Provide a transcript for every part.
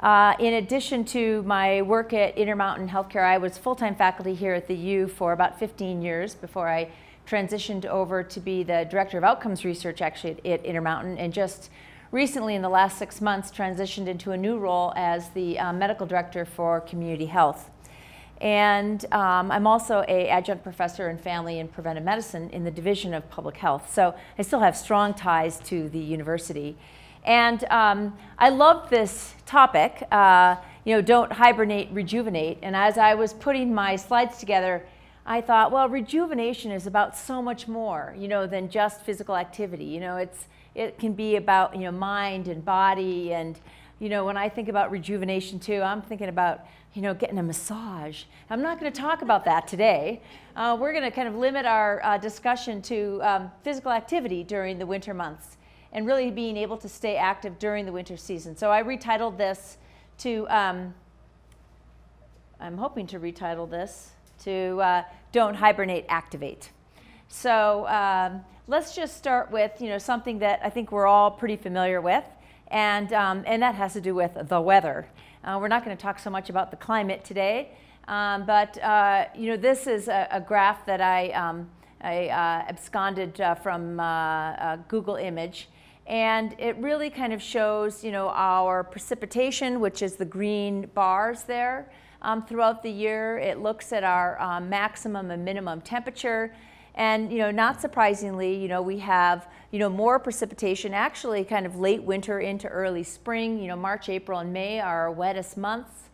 Uh, in addition to my work at Intermountain Healthcare, I was full-time faculty here at the U for about 15 years before I transitioned over to be the Director of Outcomes Research actually at, Intermountain and just recently in the last six months transitioned into a new role as the uh, Medical Director for Community Health. And um, I'm also a adjunct professor in family and preventive medicine in the Division of Public Health. So I still have strong ties to the university. And um, I love this topic, uh, you know, don't hibernate, rejuvenate. And as I was putting my slides together, I thought, well, rejuvenation is about so much more, you know, than just physical activity. You know, it's, it can be about, you know, mind and body. And, you know, when I think about rejuvenation too, I'm thinking about, you know, getting a massage. I'm not going to talk about that today. Uh, we're going to kind of limit our uh, discussion to um, physical activity during the winter months and really being able to stay active during the winter season. So I retitled this to, um, I'm hoping to retitle this to uh, Don't Hibernate, Activate. So um, let's just start with you know, something that I think we're all pretty familiar with, and, um, and that has to do with the weather. Uh, we're not going to talk so much about the climate today, um, but uh, you know, this is a, a graph that I, um, I uh, absconded uh, from uh, Google Image. And it really kind of shows, you know, our precipitation, which is the green bars there um, throughout the year. It looks at our um, maximum and minimum temperature. And, you know, not surprisingly, you know, we have, you know, more precipitation, actually kind of late winter into early spring. You know, March, April, and May are our wettest months.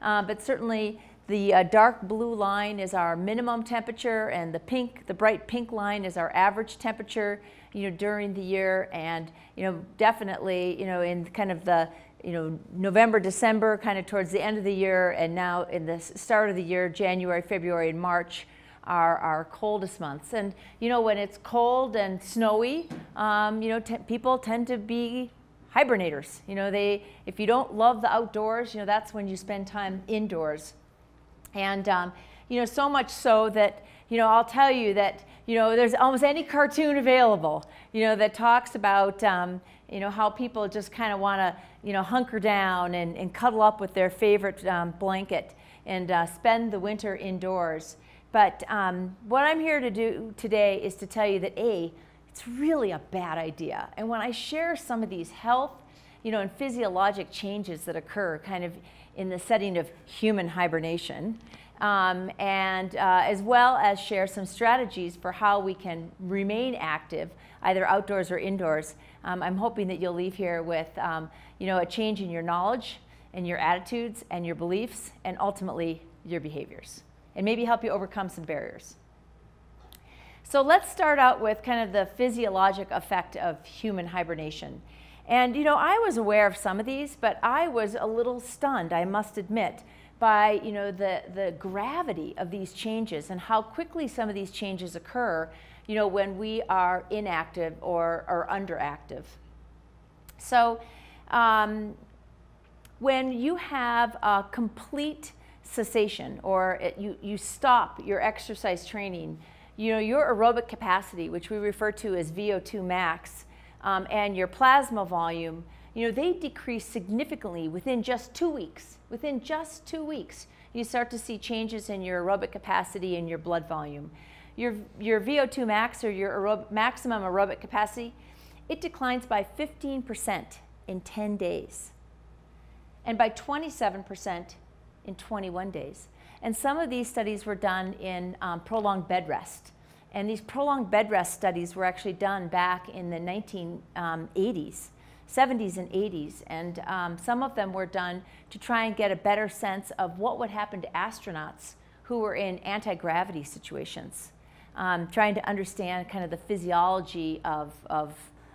Uh, but certainly the uh, dark blue line is our minimum temperature and the pink, the bright pink line is our average temperature you know, during the year and, you know, definitely, you know, in kind of the, you know, November, December, kind of towards the end of the year, and now in the start of the year, January, February, and March are our coldest months. And, you know, when it's cold and snowy, um, you know, people tend to be hibernators. You know, they, if you don't love the outdoors, you know, that's when you spend time indoors. And, um, you know, so much so that, you know, I'll tell you that, you know, there's almost any cartoon available, you know, that talks about, um, you know, how people just kind of want to, you know, hunker down and, and cuddle up with their favorite um, blanket and uh, spend the winter indoors. But um, what I'm here to do today is to tell you that A, it's really a bad idea. And when I share some of these health, you know, and physiologic changes that occur kind of in the setting of human hibernation, um, and uh, as well as share some strategies for how we can remain active, either outdoors or indoors. Um, I'm hoping that you'll leave here with um, you know, a change in your knowledge and your attitudes and your beliefs and ultimately your behaviors and maybe help you overcome some barriers. So let's start out with kind of the physiologic effect of human hibernation. And you know, I was aware of some of these, but I was a little stunned, I must admit, by you know, the, the gravity of these changes and how quickly some of these changes occur you know, when we are inactive or, or underactive. So um, when you have a complete cessation or it, you, you stop your exercise training, you know, your aerobic capacity, which we refer to as VO2 max, um, and your plasma volume you know, they decrease significantly within just two weeks. Within just two weeks, you start to see changes in your aerobic capacity and your blood volume. Your, your VO2 max or your aerobic, maximum aerobic capacity, it declines by 15% in 10 days and by 27% in 21 days. And some of these studies were done in um, prolonged bed rest. And these prolonged bed rest studies were actually done back in the 1980s. Um, 70s and 80s, and um, some of them were done to try and get a better sense of what would happen to astronauts who were in anti-gravity situations, um, trying to understand kind of the physiology of, of,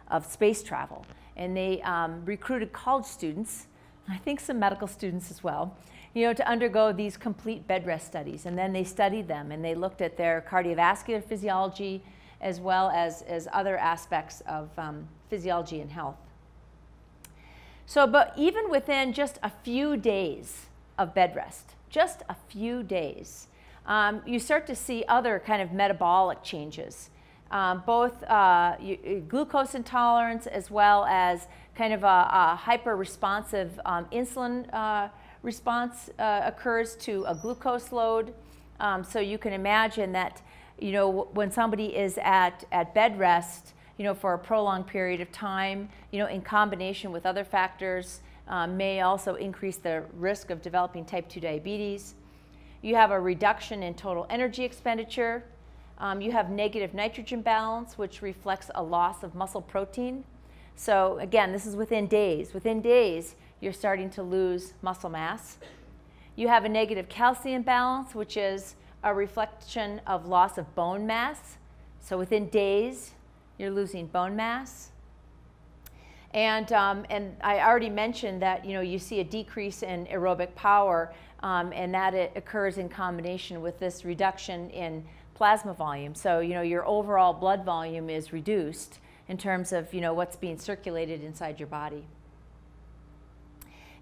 of space travel. And they um, recruited college students, I think some medical students as well, you know, to undergo these complete bed rest studies. And then they studied them and they looked at their cardiovascular physiology as well as, as other aspects of um, physiology and health. So, but even within just a few days of bed rest, just a few days, um, you start to see other kind of metabolic changes. um, both uh, glucose intolerance as well as kind of a, a hyper-responsive um, insulin uh, response uh, occurs to a glucose load. Um, so you can imagine that, you know, when somebody is at, at bed rest, you know, for a prolonged period of time, you know, in combination with other factors, um, may also increase the risk of developing type 2 diabetes. You have a reduction in total energy expenditure. Um, you have negative nitrogen balance, which reflects a loss of muscle protein. So again, this is within days. Within days, you're starting to lose muscle mass. You have a negative calcium balance, which is a reflection of loss of bone mass. So within days, you're losing bone mass. And, um, and I already mentioned that you know you see a decrease in aerobic power, um, and that it occurs in combination with this reduction in plasma volume. So you know your overall blood volume is reduced in terms of you know what's being circulated inside your body.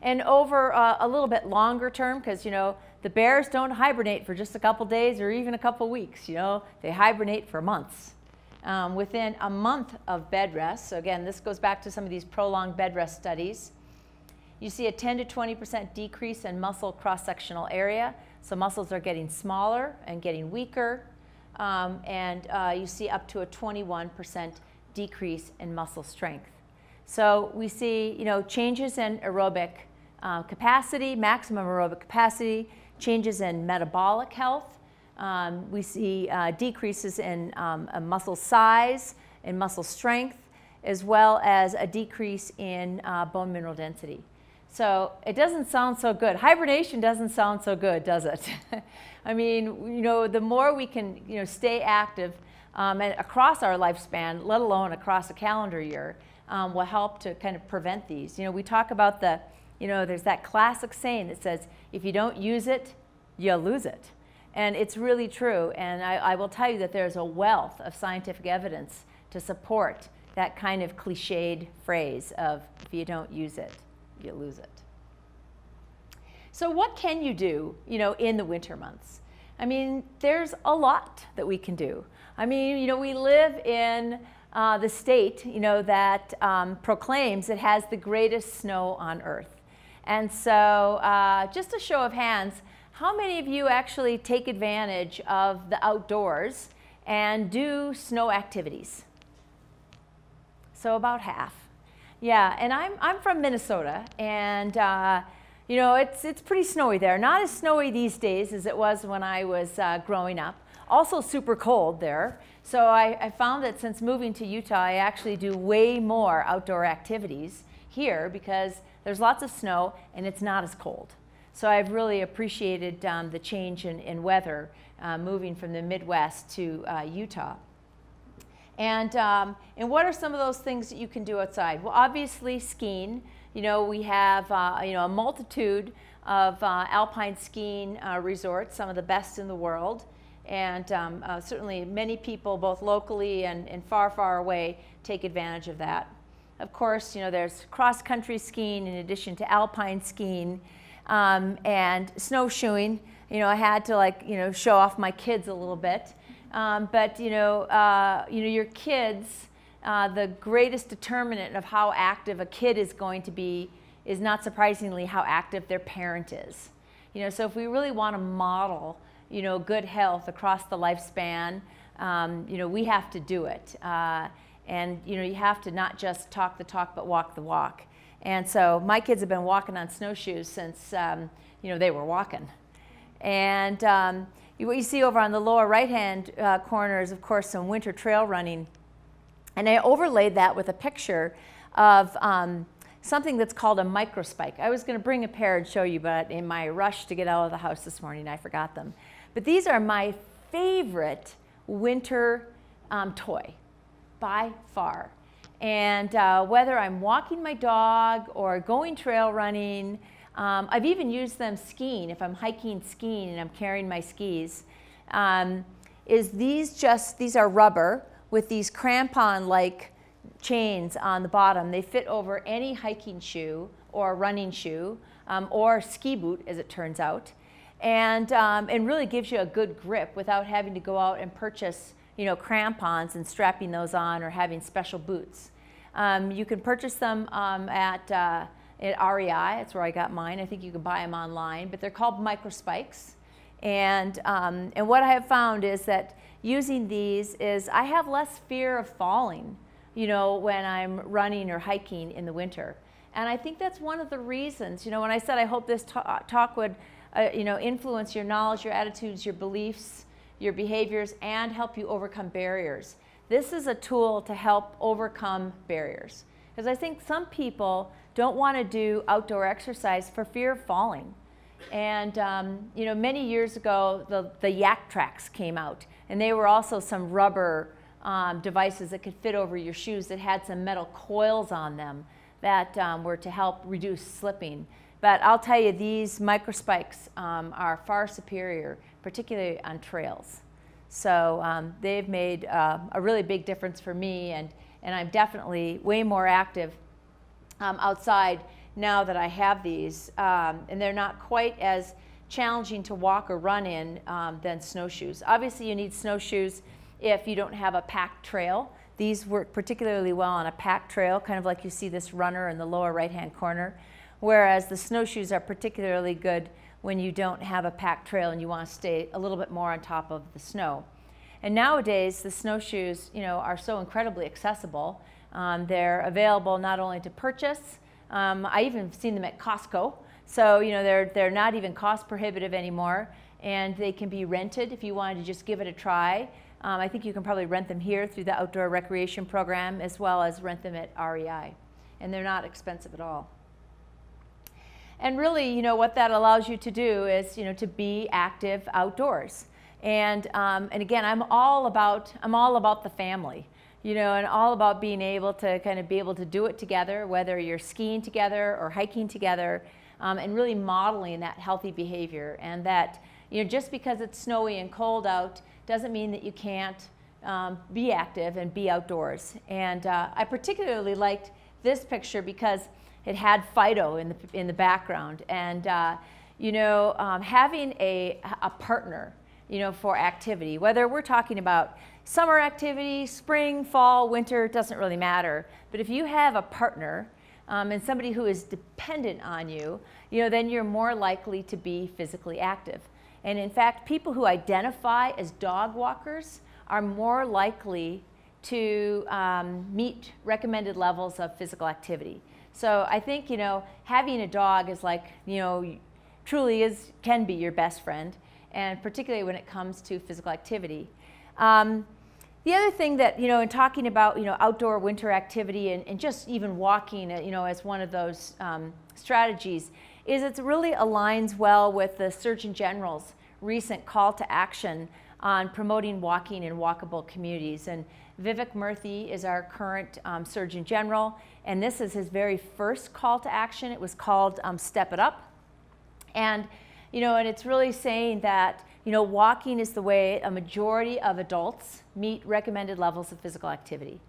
And over uh, a little bit longer term, because you know the bears don't hibernate for just a couple days or even a couple weeks. You know they hibernate for months um, within a month of bed rest. So again, this goes back to some of these prolonged bed rest studies. You see a 10 to 20% decrease in muscle cross-sectional area. So muscles are getting smaller and getting weaker. Um, and uh, you see up to a 21% decrease in muscle strength. So we see, you know, changes in aerobic uh, capacity, maximum aerobic capacity, changes in metabolic health, um, we see uh, decreases in um, muscle size and muscle strength, as well as a decrease in uh, bone mineral density. So it doesn't sound so good. Hibernation doesn't sound so good, does it? I mean, you know, the more we can, you know, stay active um, and across our lifespan, let alone across a calendar year, um, will help to kind of prevent these. You know, we talk about the, you know, there's that classic saying that says, if you don't use it, you'll lose it. And it's really true. And I, I, will tell you that there's a wealth of scientific evidence to support that kind of cliched phrase of if you don't use it, you lose it. So what can you do, you know, in the winter months? I mean, there's a lot that we can do. I mean, you know, we live in uh, the state, you know, that um, proclaims it has the greatest snow on earth. And so uh, just a show of hands, how many of you actually take advantage of the outdoors and do snow activities? So about half. Yeah, and I'm, I'm from Minnesota, and uh, you know, it's, it's pretty snowy there. Not as snowy these days as it was when I was uh, growing up. Also super cold there. So I, I found that since moving to Utah, I actually do way more outdoor activities here because there's lots of snow and it's not as cold. So I've really appreciated um, the change in, in weather uh, moving from the Midwest to uh, Utah. And, um, and what are some of those things that you can do outside? Well, obviously skiing. You know, we have uh, you know, a multitude of uh, alpine skiing uh, resorts, some of the best in the world. And um, uh, certainly many people, both locally and, and far, far away, take advantage of that. Of course, you know, there's cross-country skiing in addition to alpine skiing um, and snowshoeing. You know, I had to like, you know, show off my kids a little bit. Um, but, you know, uh, you know, your kids, uh, the greatest determinant of how active a kid is going to be is not surprisingly how active their parent is. You know, so if we really want to model, you know, good health across the lifespan, um, you know, we have to do it. Uh, and, you know, you have to not just talk the talk, but walk the walk. And so my kids have been walking on snowshoes since, um, you know, they were walking. And um, what you see over on the lower right-hand uh, corner is, of course, some winter trail running. And I overlaid that with a picture of um, something that's called a microspike. I was going to bring a pair and show you, but in my rush to get out of the house this morning, I forgot them. But these are my favorite winter um, toy by far. And uh, whether I'm walking my dog or going trail running, um, I've even used them skiing. If I'm hiking skiing and I'm carrying my skis, um, is these just, these are rubber with these crampon-like chains on the bottom. They fit over any hiking shoe or running shoe um, or ski boot, as it turns out, and, um, and really gives you a good grip without having to go out and purchase you know, crampons and strapping those on or having special boots. Um, you can purchase them um, at, uh, at REI, that's where I got mine. I think you can buy them online, but they're called microspikes. And, um, and what I have found is that using these is I have less fear of falling, you know, when I'm running or hiking in the winter. And I think that's one of the reasons, you know, when I said I hope this talk would, uh, you know, influence your knowledge, your attitudes, your beliefs, your behaviors, and help you overcome barriers. This is a tool to help overcome barriers. Because I think some people don't want to do outdoor exercise for fear of falling. And um, you know, many years ago, the, the Yaktrax came out, and they were also some rubber um, devices that could fit over your shoes that had some metal coils on them that um, were to help reduce slipping. But I'll tell you, these microspikes um, are far superior, particularly on trails. So um, they've made uh, a really big difference for me, and, and I'm definitely way more active um, outside now that I have these. Um, and they're not quite as challenging to walk or run in um, than snowshoes. Obviously, you need snowshoes if you don't have a packed trail. These work particularly well on a packed trail, kind of like you see this runner in the lower right-hand corner, whereas the snowshoes are particularly good when you don't have a packed trail and you want to stay a little bit more on top of the snow. And nowadays, the snowshoes, you know, are so incredibly accessible. Um, they're available not only to purchase, um, I even seen them at Costco. So, you know, they're, they're not even cost prohibitive anymore and they can be rented if you wanted to just give it a try. Um, I think you can probably rent them here through the outdoor recreation program as well as rent them at REI. And they're not expensive at all. And really, you know, what that allows you to do is, you know, to be active outdoors. And, um, and again, I'm all about, I'm all about the family, you know, and all about being able to kind of be able to do it together, whether you're skiing together or hiking together, um, and really modeling that healthy behavior. And that, you know, just because it's snowy and cold out, doesn't mean that you can't um, be active and be outdoors. And uh, I particularly liked this picture because it had Fido in the, in the background. And, uh, you know, um, having a, a partner, you know, for activity, whether we're talking about summer activity, spring, fall, winter, doesn't really matter. But if you have a partner um, and somebody who is dependent on you, you know, then you're more likely to be physically active. And in fact, people who identify as dog walkers are more likely to um, meet recommended levels of physical activity. So I think, you know, having a dog is like, you know, truly is, can be your best friend, and particularly when it comes to physical activity. Um, the other thing that, you know, in talking about, you know, outdoor winter activity and, and just even walking, uh, you know, as one of those um, strategies, is it really aligns well with the Surgeon General's recent call to action on promoting walking in walkable communities. And Vivek Murthy is our current um, Surgeon General, and this is his very first call to action. It was called um, Step It Up. And, you know, and it's really saying that, you know, walking is the way a majority of adults meet recommended levels of physical activity.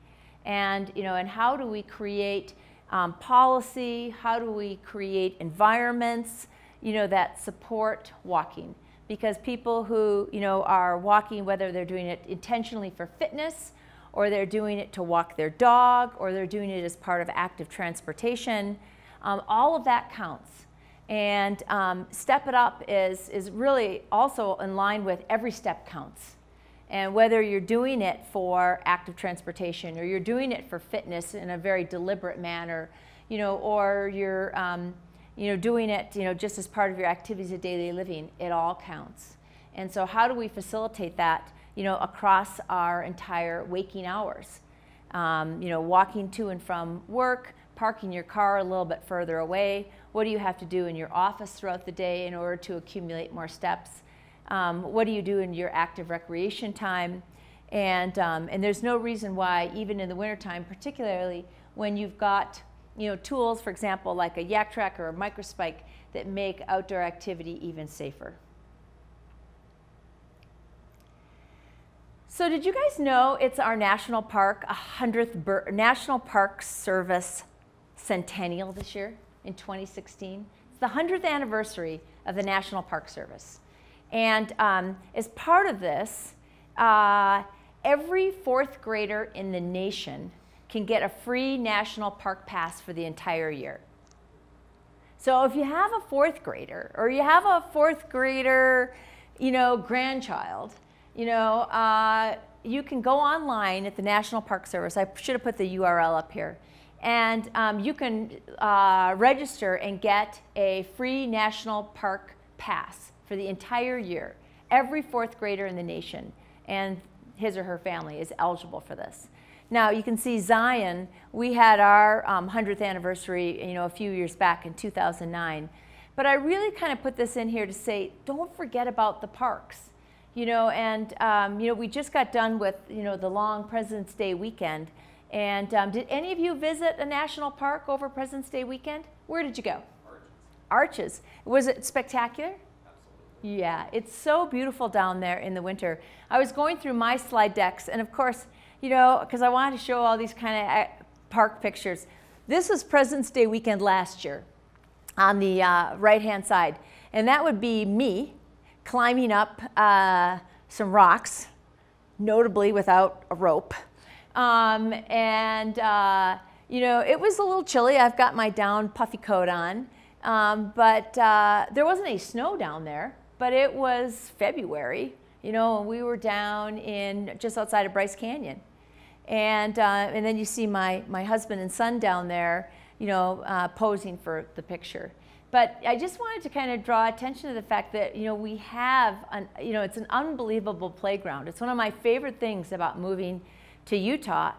And, you know, and how do we create um, policy? How do we create environments, you know, that support walking? Because people who, you know, are walking, whether they're doing it intentionally for fitness, or they're doing it to walk their dog, or they're doing it as part of active transportation, um, all of that counts. And um, Step It Up is, is really also in line with every step counts. And whether you're doing it for active transportation or you're doing it for fitness in a very deliberate manner, you know, or you're, um, you know, doing it, you know, just as part of your activities of daily living, it all counts. And so how do we facilitate that, you know, across our entire waking hours? Um, you know, walking to and from work, parking your car a little bit further away. What do you have to do in your office throughout the day in order to accumulate more steps? Um, what do you do in your active recreation time? And, um, and there's no reason why, even in the wintertime, particularly when you've got you know, tools, for example, like a Yaktrax or a microspike that make outdoor activity even safer. So did you guys know it's our national park, 100th National Park Service centennial this year in 2016? It's the 100th anniversary of the National Park Service. And um, as part of this, uh, every fourth grader in the nation can get a free national park pass for the entire year. So if you have a fourth grader or you have a fourth grader, you know, grandchild, you know, uh, you can go online at the National Park Service. I should have put the URL up here. And um, you can uh, register and get a free National Park Pass for the entire year. Every fourth grader in the nation and his or her family is eligible for this. Now you can see Zion, we had our um, 100th anniversary you know, a few years back in 2009. But I really kind of put this in here to say, don't forget about the parks. You know, and um, you know, we just got done with you know the long President's Day weekend. And um, did any of you visit a national park over President's Day weekend? Where did you go? Arches. Arches. Was it spectacular? Absolutely. Yeah, it's so beautiful down there in the winter. I was going through my slide decks, and of course, you know, because I wanted to show all these kind of uh, park pictures. This was President's Day weekend last year on the uh, right-hand side. And that would be me climbing up uh, some rocks, notably without a rope. Um, and, uh, you know, it was a little chilly. I've got my down puffy coat on. Um, but uh, there wasn't any snow down there, but it was February. You know, and we were down in just outside of Bryce Canyon. And, uh, and then you see my, my husband and son down there, you know, uh, posing for the picture. But I just wanted to kind of draw attention to the fact that, you know, we have, an, you know, it's an unbelievable playground. It's one of my favorite things about moving to Utah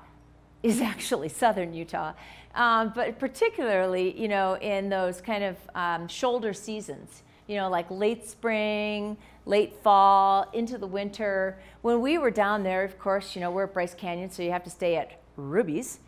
is actually southern Utah. Um, but particularly, you know, in those kind of um, shoulder seasons, you know, like late spring, late fall, into the winter. When we were down there, of course, you know, we're at Bryce Canyon, so you have to stay at Ruby's.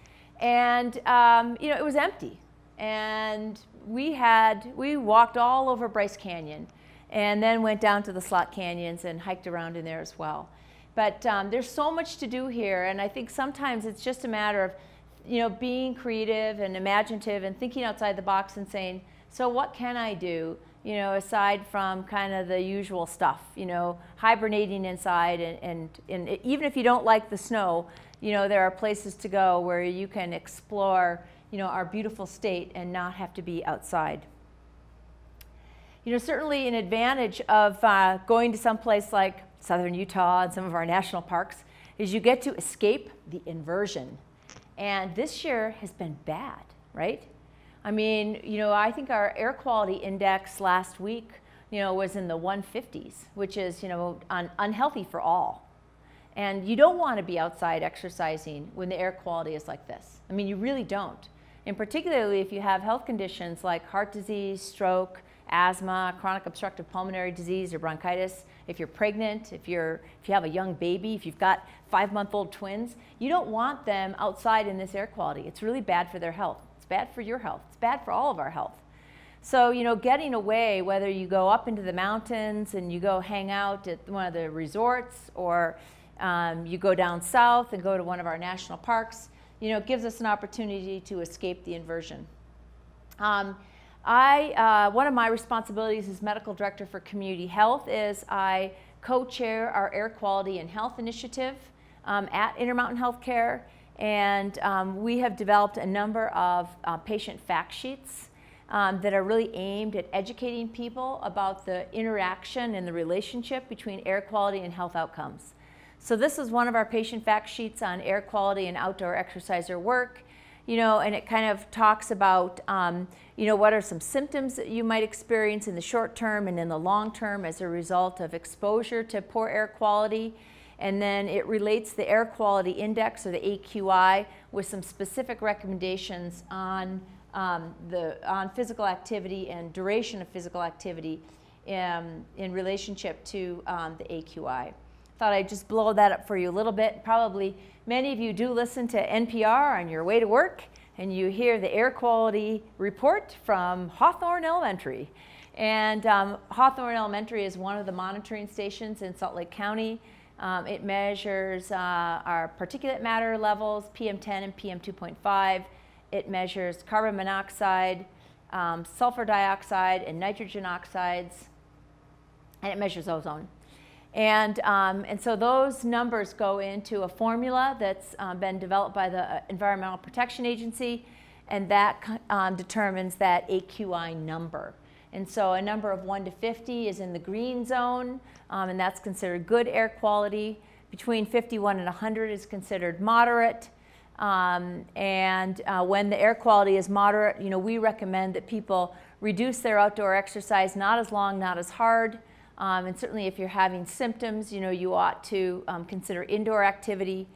And, um, you know, it was empty. And we had, we walked all over Bryce Canyon and then went down to the slot canyons and hiked around in there as well. But um, there's so much to do here, and I think sometimes it's just a matter of, you know, being creative and imaginative and thinking outside the box and saying, so what can I do, you know, aside from kind of the usual stuff, you know, hibernating inside and, and, and even if you don't like the snow, you know, there are places to go where you can explore, you know, our beautiful state and not have to be outside. You know, certainly an advantage of uh, going to some place like southern Utah and some of our national parks is you get to escape the inversion. And this year has been bad, right? I mean, you know, I think our air quality index last week, you know, was in the 150s, which is, you know, un unhealthy for all. And you don't want to be outside exercising when the air quality is like this. I mean, you really don't. And particularly if you have health conditions like heart disease, stroke, asthma, chronic obstructive pulmonary disease, or bronchitis, if you're pregnant, if, you're, if you have a young baby, if you've got five-month-old twins, you don't want them outside in this air quality. It's really bad for their health. It's bad for your health. It's bad for all of our health. So, you know, getting away, whether you go up into the mountains and you go hang out at one of the resorts or um, you go down south and go to one of our national parks, you know, it gives us an opportunity to escape the inversion. Um, I, uh, one of my responsibilities as medical director for community health is I co-chair our air quality and health initiative um, at Intermountain Healthcare. And um, we have developed a number of uh, patient fact sheets um, that are really aimed at educating people about the interaction and the relationship between air quality and health outcomes. So this is one of our patient fact sheets on air quality and outdoor exerciser work, you know, and it kind of talks about, um, you know, what are some symptoms that you might experience in the short term and in the long term as a result of exposure to poor air quality. And then it relates the air quality index or the AQI with some specific recommendations on um, the on physical activity and duration of physical activity in, in relationship to um, the AQI. Thought I'd just blow that up for you a little bit. Probably many of you do listen to NPR on your way to work and you hear the air quality report from Hawthorne Elementary. And um, Hawthorne Elementary is one of the monitoring stations in Salt Lake County. Um, it measures uh, our particulate matter levels, PM10 and PM2.5. It measures carbon monoxide, um, sulfur dioxide, and nitrogen oxides, and it measures ozone. And, um, and so those numbers go into a formula that's um, been developed by the uh, Environmental Protection Agency, and that um, determines that AQI number. And so a number of 1 to 50 is in the green zone, um, and that's considered good air quality. Between 51 and 100 is considered moderate. Um, and uh, when the air quality is moderate, you know, we recommend that people reduce their outdoor exercise, not as long, not as hard. Um, and certainly if you're having symptoms, you know, you ought to um, consider indoor activity.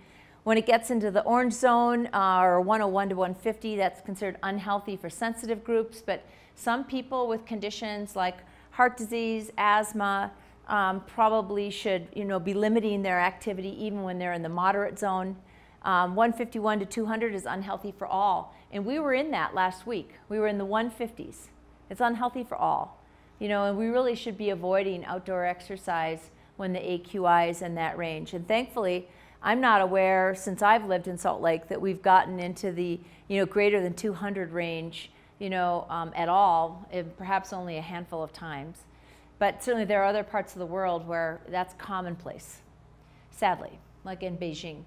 When it gets into the orange zone, uh, or 101 to 150, that's considered unhealthy for sensitive groups. But some people with conditions like heart disease, asthma, um, probably should, you know, be limiting their activity even when they're in the moderate zone. Um, 151 to 200 is unhealthy for all. And we were in that last week. We were in the 150s. It's unhealthy for all. You know, and we really should be avoiding outdoor exercise when the AQI is in that range. And thankfully, I'm not aware since I've lived in Salt Lake that we've gotten into the, you know, greater than 200 range, you know, um, at all, perhaps only a handful of times. But certainly there are other parts of the world where that's commonplace, sadly, like in Beijing.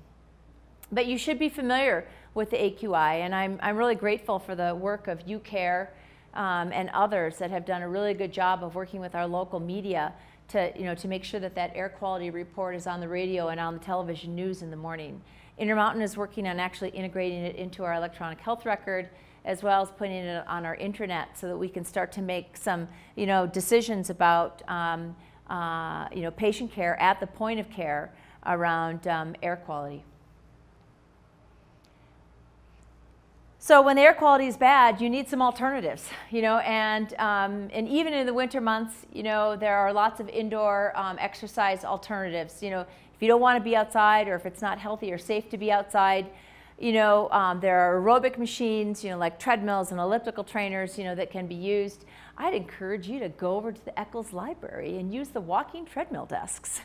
But you should be familiar with the AQI, and I'm, I'm really grateful for the work of UCAIR um, and others that have done a really good job of working with our local media to, you know, to make sure that that air quality report is on the radio and on the television news in the morning. Intermountain is working on actually integrating it into our electronic health record as well as putting it on our intranet so that we can start to make some, you know, decisions about, um, uh, you know, patient care at the point of care around um, air quality. So when the air quality is bad, you need some alternatives, you know, and, um, and even in the winter months, you know, there are lots of indoor um, exercise alternatives. You know, if you don't want to be outside or if it's not healthy or safe to be outside, you know, um, there are aerobic machines, you know, like treadmills and elliptical trainers, you know, that can be used. I'd encourage you to go over to the Eccles Library and use the walking treadmill desks.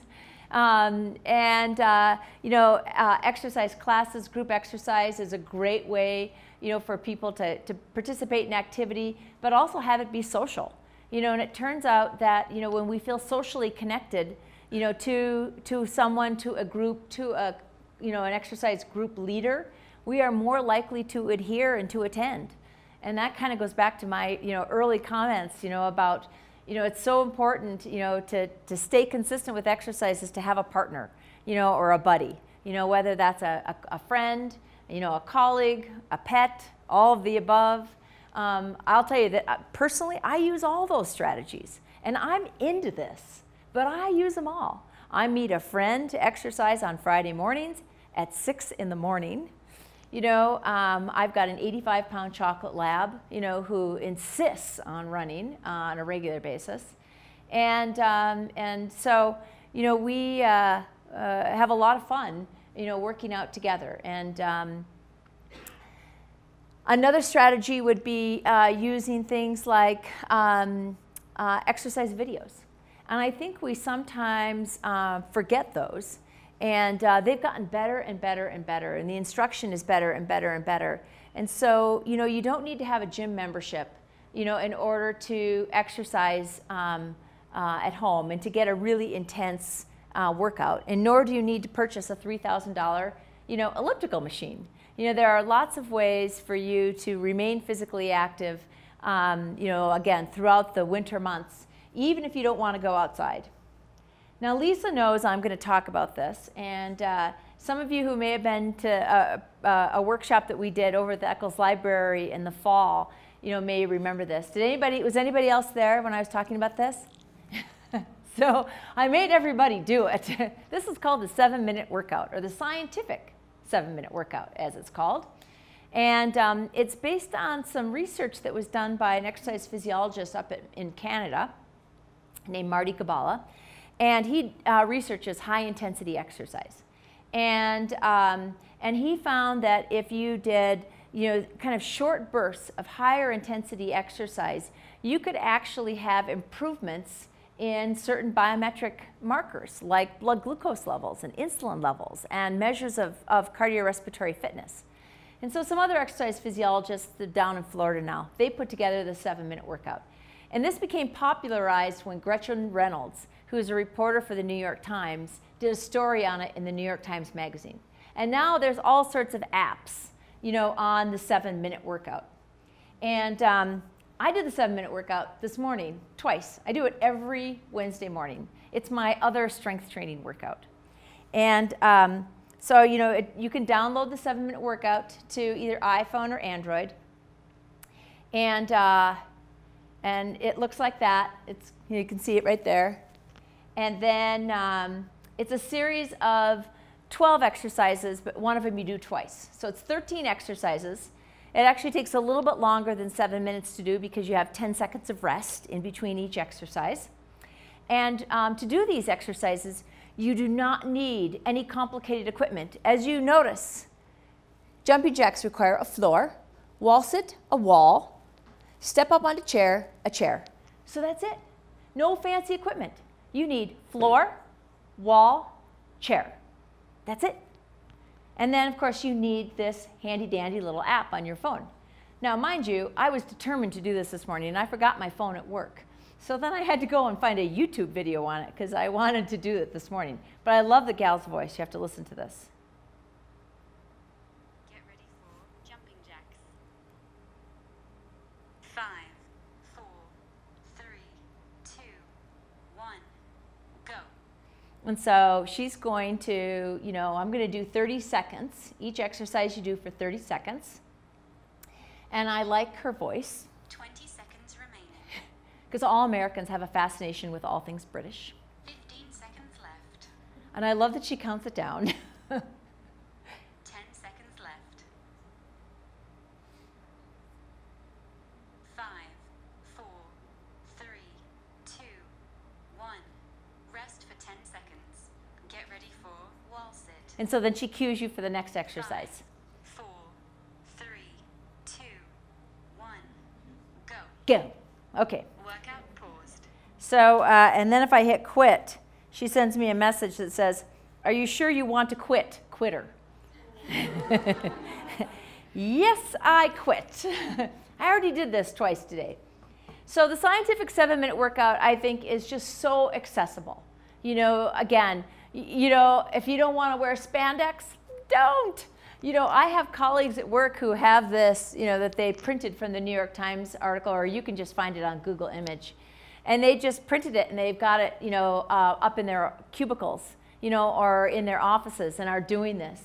Um, and, uh, you know, uh, exercise classes, group exercise is a great way you know, for people to, to participate in activity, but also have it be social. You know, and it turns out that, you know, when we feel socially connected, you know, to, to someone, to a group, to a, you know, an exercise group leader, we are more likely to adhere and to attend. And that kind of goes back to my, you know, early comments, you know, about, you know, it's so important, you know, to, to stay consistent with exercise is to have a partner, you know, or a buddy, you know, whether that's a, a, a friend, you know, a colleague, a pet, all of the above. Um, I'll tell you that uh, personally, I use all those strategies and I'm into this, but I use them all. I meet a friend to exercise on Friday mornings at six in the morning. You know, um, I've got an 85 pound chocolate lab, you know, who insists on running uh, on a regular basis. And, um, and so, you know, we uh, uh, have a lot of fun you know, working out together. And um, another strategy would be uh, using things like um, uh, exercise videos. And I think we sometimes uh, forget those. And uh, they've gotten better and better and better. And the instruction is better and better and better. And so, you know, you don't need to have a gym membership, you know, in order to exercise um, uh, at home and to get a really intense uh, workout, and nor do you need to purchase a $3,000 you know, elliptical machine. You know, there are lots of ways for you to remain physically active, um, you know, again, throughout the winter months, even if you don't want to go outside. Now, Lisa knows I'm going to talk about this, and uh, some of you who may have been to a, a, a, workshop that we did over at the Eccles Library in the fall, you know, may remember this. Did anybody, was anybody else there when I was talking about this? So I made everybody do it. this is called the seven minute workout or the scientific seven minute workout as it's called. And um, it's based on some research that was done by an exercise physiologist up in Canada named Marty Gibala. And he uh, researches high intensity exercise. And, um, and he found that if you did you know, kind of short bursts of higher intensity exercise, you could actually have improvements in certain biometric markers like blood glucose levels and insulin levels and measures of, of cardiorespiratory fitness. And so some other exercise physiologists down in Florida now, they put together the seven minute workout. And this became popularized when Gretchen Reynolds, who is a reporter for the New York Times, did a story on it in the New York Times Magazine. And now there's all sorts of apps, you know, on the seven minute workout. And um, I did the seven minute workout this morning twice. I do it every Wednesday morning. It's my other strength training workout. And um, so, you know, it, you can download the seven minute workout to either iPhone or Android. And, uh, and it looks like that. It's, you can see it right there. And then um, it's a series of 12 exercises, but one of them you do twice. So it's 13 exercises. It actually takes a little bit longer than seven minutes to do because you have 10 seconds of rest in between each exercise. And um, to do these exercises, you do not need any complicated equipment. As you notice, jumping jacks require a floor, wall sit, a wall, step up on a chair, a chair. So that's it. No fancy equipment. You need floor, wall, chair. That's it. And then, of course, you need this handy dandy little app on your phone. Now, mind you, I was determined to do this this morning and I forgot my phone at work. So then I had to go and find a YouTube video on it because I wanted to do it this morning. But I love the gal's voice. You have to listen to this. Get ready for jumping jacks. Five, four, three, two, one, go. And so she's going to, you know, I'm going to do 30 seconds. Each exercise you do for 30 seconds. And I like her voice 20 seconds remaining. because all Americans have a fascination with all things British. 15 seconds left. And I love that she counts it down. 10 seconds left. Five, four, three, two, one. Rest for 10 seconds. Get ready for wall sit. And so then she cues you for the next exercise. Five, four, three, two, one, go. Go. Okay. Workout paused. So, uh, and then if I hit quit, she sends me a message that says, Are you sure you want to quit? Quitter. yes, I quit. I already did this twice today. So, the scientific seven minute workout, I think, is just so accessible. You know, again, you know, if you don't want to wear spandex, don't. You know, I have colleagues at work who have this, you know, that they printed from the New York Times article, or you can just find it on Google Image. And they just printed it and they've got it, you know, uh, up in their cubicles, you know, or in their offices and are doing this.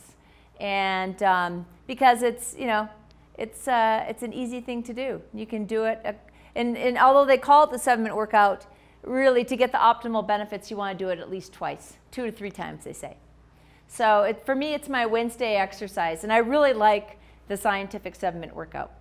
And um, because it's, you know, it's, uh, it's an easy thing to do. You can do it. Uh, and, and although they call it the seven minute workout, really to get the optimal benefits, you want to do it at least twice, two to three times, they say. So it, for me, it's my Wednesday exercise, and I really like the scientific seven minute workout.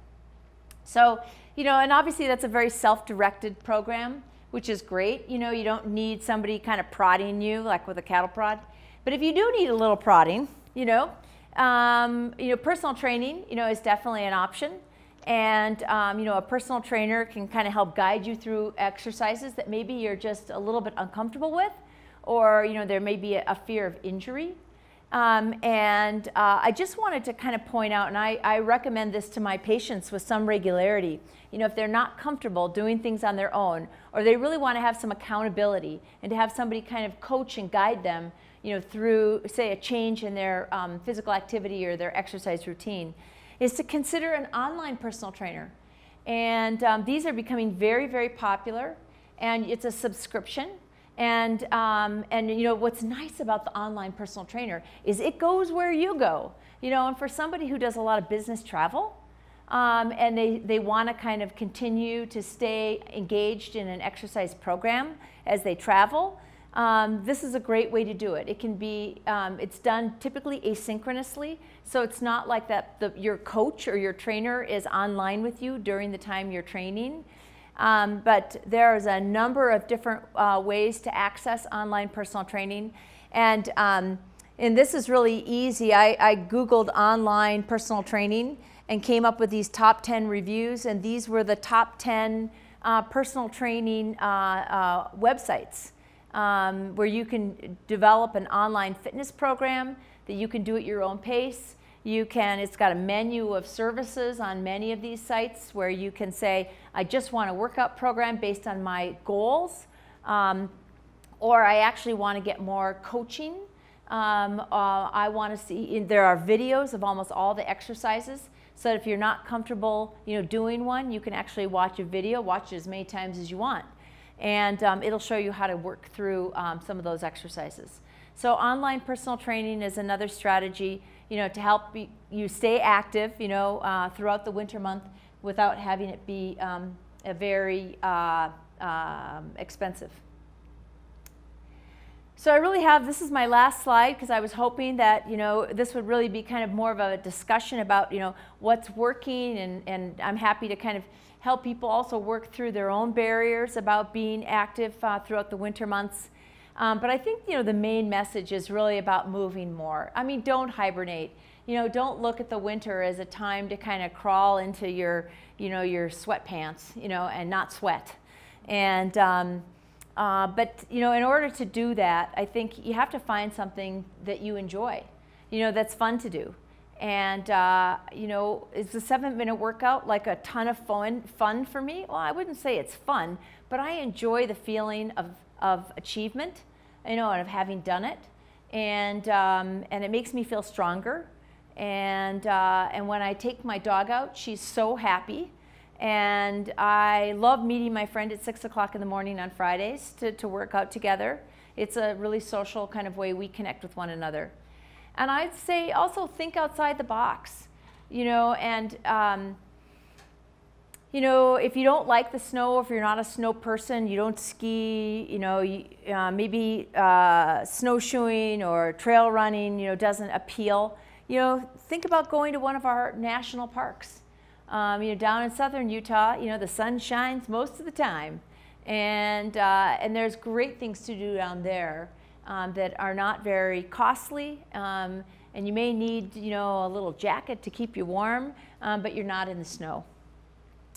So, you know, and obviously that's a very self directed program, which is great. You know, you don't need somebody kind of prodding you like with a cattle prod. But if you do need a little prodding, you know, um, you know, personal training, you know, is definitely an option. And, um, you know, a personal trainer can kind of help guide you through exercises that maybe you're just a little bit uncomfortable with, or, you know, there may be a, a fear of injury. Um, and uh, I just wanted to kind of point out, and I, I recommend this to my patients with some regularity. You know, if they're not comfortable doing things on their own, or they really want to have some accountability and to have somebody kind of coach and guide them, you know, through, say, a change in their um, physical activity or their exercise routine, is to consider an online personal trainer. And um, these are becoming very, very popular, and it's a subscription. And, um, and you know, what's nice about the online personal trainer is it goes where you go. You know, and for somebody who does a lot of business travel, um, and they, they want to kind of continue to stay engaged in an exercise program as they travel, um, this is a great way to do it. It can be, um, it's done typically asynchronously, so it's not like that the, your coach or your trainer is online with you during the time you're training. Um, but there's a number of different uh, ways to access online personal training. And, um, and this is really easy. I, I Googled online personal training and came up with these top 10 reviews, and these were the top 10 uh, personal training uh, uh, websites um, where you can develop an online fitness program that you can do at your own pace. You can, it's got a menu of services on many of these sites where you can say, I just want a workout program based on my goals, um, or I actually want to get more coaching. Um, uh, I want to see, there are videos of almost all the exercises. So if you're not comfortable, you know, doing one, you can actually watch a video, watch it as many times as you want. And um, it'll show you how to work through um, some of those exercises. So online personal training is another strategy, you know, to help you stay active, you know, uh, throughout the winter month without having it be um, a very uh, um, expensive. So I really have, this is my last slide because I was hoping that, you know, this would really be kind of more of a discussion about, you know, what's working and, and I'm happy to kind of help people also work through their own barriers about being active uh, throughout the winter months. Um, but I think, you know, the main message is really about moving more. I mean, don't hibernate. You know, don't look at the winter as a time to kind of crawl into your, you know, your sweatpants, you know, and not sweat. And, um, uh, but you know, in order to do that, I think you have to find something that you enjoy, you know, that's fun to do. And uh, you know, is the seven-minute workout like a ton of fun fun for me? Well, I wouldn't say it's fun, but I enjoy the feeling of of achievement, you know, and of having done it, and um, and it makes me feel stronger. And uh, and when I take my dog out, she's so happy and I love meeting my friend at six o'clock in the morning on Fridays to, to work out together. It's a really social kind of way we connect with one another. And I'd say also think outside the box, you know, and, um, you know, if you don't like the snow, if you're not a snow person, you don't ski, you know, you, uh, maybe uh, snowshoeing or trail running, you know, doesn't appeal, you know, think about going to one of our national parks. Um, you know, down in southern Utah, you know, the sun shines most of the time. And, uh, and there's great things to do down there um, that are not very costly. Um, and you may need, you know, a little jacket to keep you warm, um, but you're not in the snow.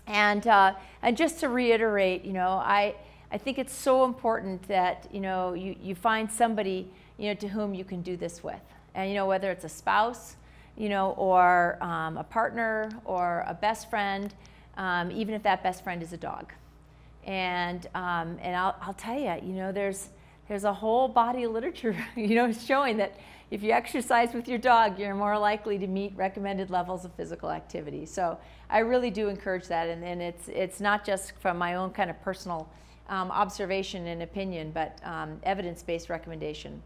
And, uh, and just to reiterate, you know, I, I think it's so important that, you know, you, you find somebody, you know, to whom you can do this with. And, you know, whether it's a spouse, you know, or um, a partner or a best friend, um, even if that best friend is a dog. And, um, and I'll, I'll tell you, you know, there's, there's a whole body of literature, you know, showing that if you exercise with your dog, you're more likely to meet recommended levels of physical activity. So I really do encourage that. And, and it's, it's not just from my own kind of personal um, observation and opinion, but um, evidence-based recommendation.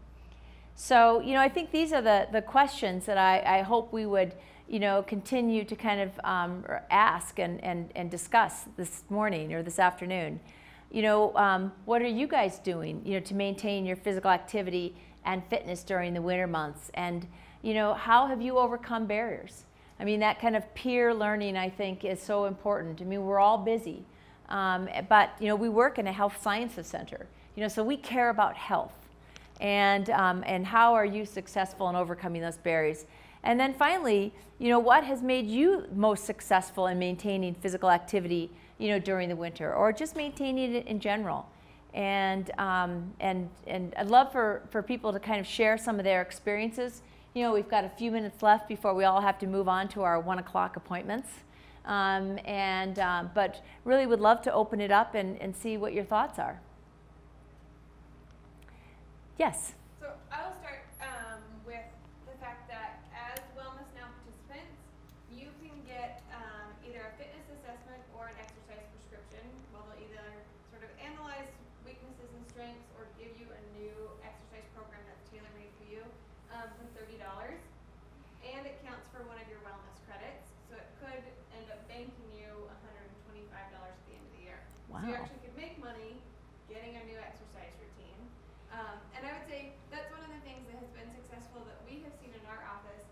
So, you know, I think these are the, the questions that I, I hope we would, you know, continue to kind of um, ask and, and, and discuss this morning or this afternoon. You know, um, what are you guys doing, you know, to maintain your physical activity and fitness during the winter months? And, you know, how have you overcome barriers? I mean, that kind of peer learning, I think, is so important. I mean, we're all busy, um, but, you know, we work in a health sciences center, you know, so we care about health and, um, and how are you successful in overcoming those barriers? And then finally, you know, what has made you most successful in maintaining physical activity, you know, during the winter or just maintaining it in general? And, um, and, and I'd love for, for people to kind of share some of their experiences. You know, we've got a few minutes left before we all have to move on to our one o'clock appointments. Um, and, um, but really would love to open it up and, and see what your thoughts are. Yes. So I will start um, with the fact that as Wellness Now participants, you can get um, either a fitness assessment or an exercise prescription. Well, they'll either sort of analyze weaknesses and strengths or give you a new exercise program that's tailor-made for you um, for thirty dollars, and it counts for one of your wellness credits. So it could end up banking you one hundred and twenty-five dollars at the end of the year. So you Wow. actually could make money getting a new exercise routine. Um, and I would say that's one of the things that has been successful that we have seen in our office.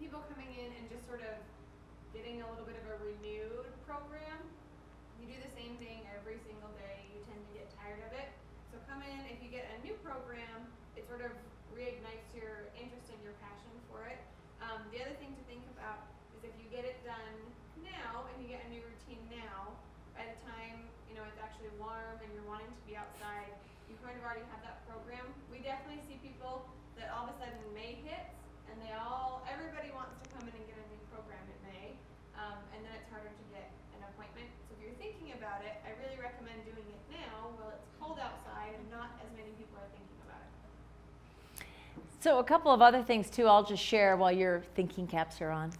People coming in and just sort of getting a little bit of a renewed program. You do the same thing every single day, you tend to get tired of it. So come in, if you get a new program, it sort of reignites your interest and your passion for it. Um, the other thing to think about is if you get it done now and you get a new routine now, by the time you know it's actually warm and you're wanting to be outside, you kind of already have that program. We definitely see people that all of a sudden May hits and they all everybody wants to come um, and then it's harder to get an appointment. So if you're thinking about it, I really recommend doing it now while it's cold outside and not as many people are thinking about it. So a couple of other things too, I'll just share while your thinking caps are on.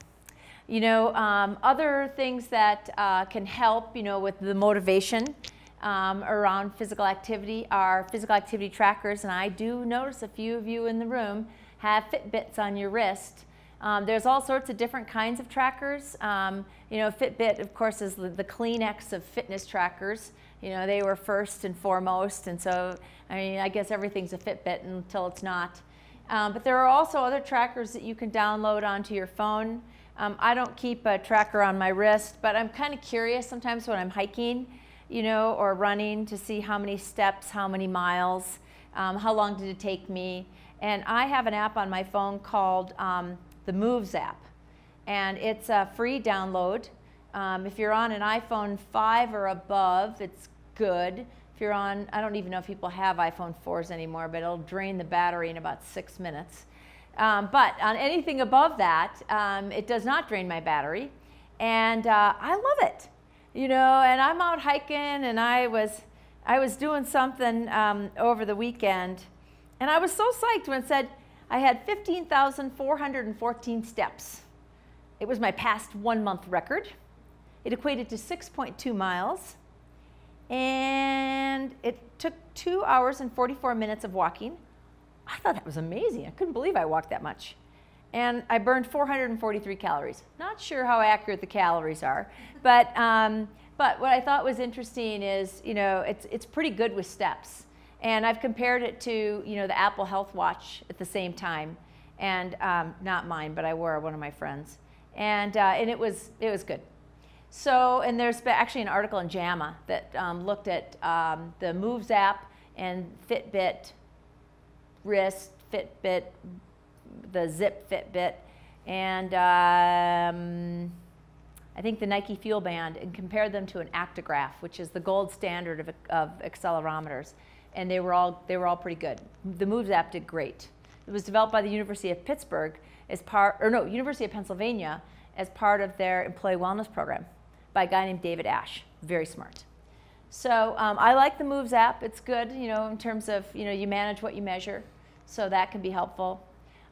You know, um, other things that uh, can help, you know, with the motivation um, around physical activity are physical activity trackers, and I do notice a few of you in the room have Fitbits on your wrist. Um, there's all sorts of different kinds of trackers. Um, you know, Fitbit, of course, is the, the Kleenex of fitness trackers. You know, they were first and foremost, and so, I mean, I guess everything's a Fitbit until it's not. Um, but there are also other trackers that you can download onto your phone. Um, I don't keep a tracker on my wrist, but I'm kind of curious sometimes when I'm hiking, you know, or running to see how many steps, how many miles, um, how long did it take me. And I have an app on my phone called um, the Moves app, and it's a free download. Um, if you're on an iPhone 5 or above, it's good. If you're on, I don't even know if people have iPhone 4s anymore, but it'll drain the battery in about six minutes. Um, but on anything above that, um, it does not drain my battery. And uh, I love it. You know, and I'm out hiking and I was, I was doing something um, over the weekend. And I was so psyched when it said I had 15,414 steps. It was my past one month record. It equated to 6.2 miles and it took two hours and 44 minutes of walking. I thought that was amazing. I couldn't believe I walked that much. And I burned 443 calories. Not sure how accurate the calories are, but, um, but what I thought was interesting is, you know, it's, it's pretty good with steps. And I've compared it to, you know, the Apple Health Watch at the same time. And um, not mine, but I wore one of my friends. And, uh, and it, was, it was good. So, and there's actually an article in JAMA that um, looked at um, the Moves app and Fitbit wrist, Fitbit, the Zip Fitbit, and um, I think the Nike Fuel Band, and compared them to an Actigraph, which is the gold standard of, of accelerometers. And they were all they were all pretty good. The Moves app did great. It was developed by the University of Pittsburgh as part, or no, University of Pennsylvania as part of their employee wellness program by a guy named David Asch. Very smart. So um, I like the Moves app. It's good, you know, in terms of, you know, you manage what you measure. So that can be helpful.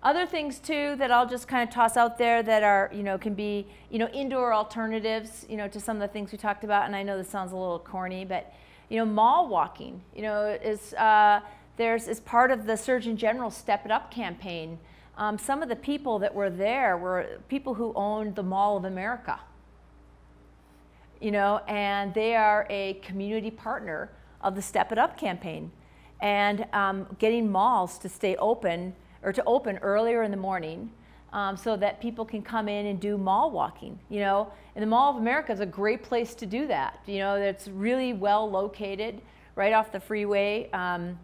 Other things too that I'll just kind of toss out there that are, you know, can be, you know, indoor alternatives, you know, to some of the things we talked about. And I know this sounds a little corny, but, you know, mall walking, you know, is, uh, there's, is part of the Surgeon General Step It Up campaign. Um, some of the people that were there were people who owned the Mall of America you know, and they are a community partner of the Step It Up campaign. And um, getting malls to stay open or to open earlier in the morning um, so that people can come in and do mall walking. You know, and the Mall of America is a great place to do that. You know, it's really well located right off the freeway. Um,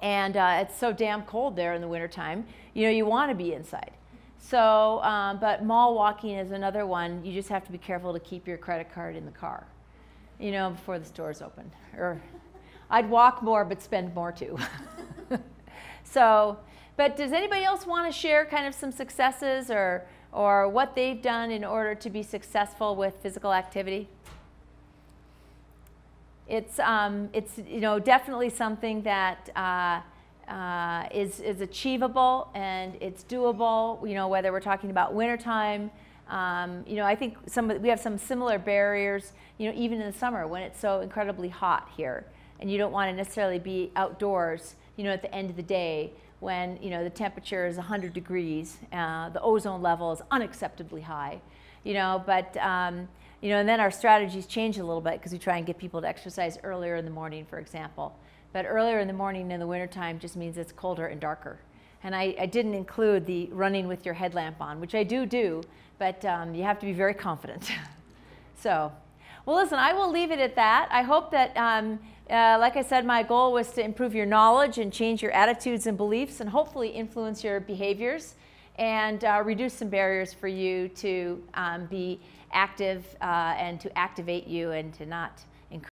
and uh, it's so damn cold there in the wintertime. You know, you want to be inside. So, um, but mall walking is another one. You just have to be careful to keep your credit card in the car, you know, before the stores open. Or I'd walk more, but spend more too. so, but does anybody else want to share kind of some successes or, or what they've done in order to be successful with physical activity? It's, um, it's you know, definitely something that uh, uh, is, is achievable and it's doable, you know, whether we're talking about wintertime. Um, you know, I think some, we have some similar barriers, you know, even in the summer when it's so incredibly hot here and you don't want to necessarily be outdoors, you know, at the end of the day when, you know, the temperature is 100 degrees, uh, the ozone level is unacceptably high, you know, but, um, you know, and then our strategies change a little bit because we try and get people to exercise earlier in the morning, for example. But earlier in the morning in the wintertime just means it's colder and darker. And I, I, didn't include the running with your headlamp on, which I do do, but um, you have to be very confident. so, well, listen, I will leave it at that. I hope that, um, uh, like I said, my goal was to improve your knowledge and change your attitudes and beliefs and hopefully influence your behaviors and uh, reduce some barriers for you to um, be active uh, and to activate you and to not